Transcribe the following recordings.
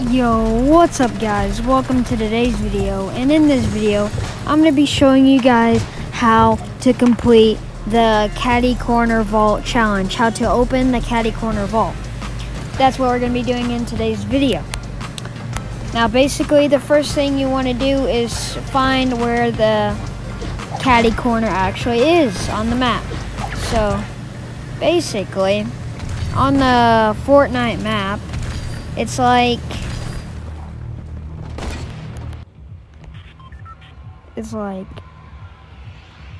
Yo, what's up guys? Welcome to today's video. And in this video, I'm going to be showing you guys how to complete the Catty Corner Vault Challenge. How to open the Catty Corner Vault. That's what we're going to be doing in today's video. Now basically the first thing you want to do is find where the Catty Corner actually is on the map. So basically on the Fortnite map, it's like it's like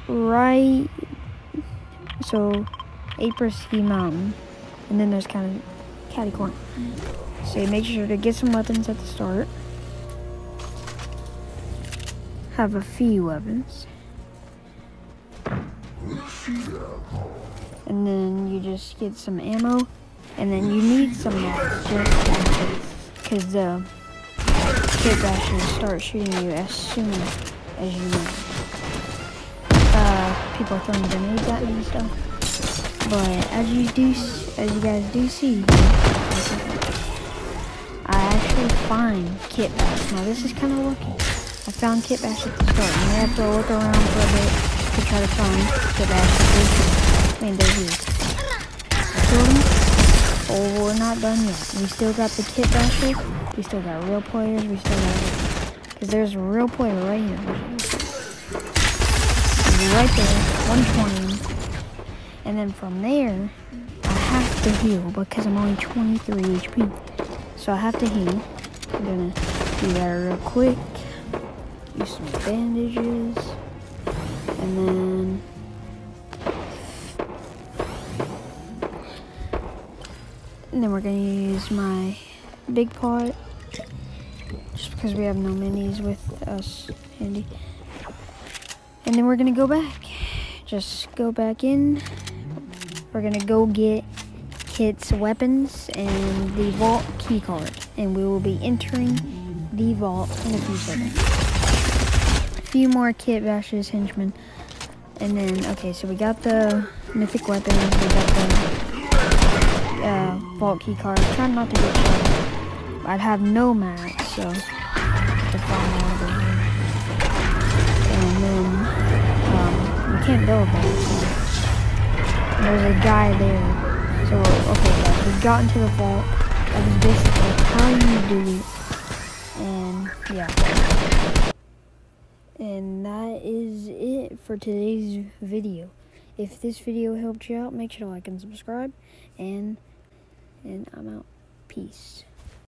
right so April Ski Mountain and then there's kind of catty corner. So make sure to get some weapons at the start. Have a few weapons. And then you just get some ammo and then you need some because the uh, kit bashers start shooting you as soon as you move. Uh, people are throwing grenades at me and stuff. But as you do, as you guys do see, I actually find kit. Now this is kind of lucky. I found kit bash at the start. I have to look around for a bit to try to find kit bash. I mean, they're here. Oh, we're not done yet. We still got the kit bashers. We still got real players. We still got because there's a real player right here. Right there, 120. And then from there, I have to heal because I'm only 23 HP. So I have to heal. I'm gonna do that real quick. Use some bandages. And then And then we're gonna use my big pot just because we have no minis with us handy. And then we're gonna go back. Just go back in. We're gonna go get Kit's weapons and the vault key card. And we will be entering the vault in a few seconds. A few more kit bashes, henchmen. And then, okay, so we got the mythic weapons, we got the uh, vault key card. Try not to get shot. I'd have no max, so to find out over here. And then um, we can't build that. So there's a guy there. So okay, guys, we got into the vault. That was basically how you do it. And yeah. And that is it for today's video. If this video helped you out, make sure to like and subscribe. And and I'm out. Peace.